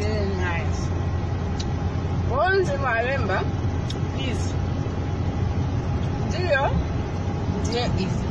very nice. Bones in my member, please. Do you? Dear Ethan.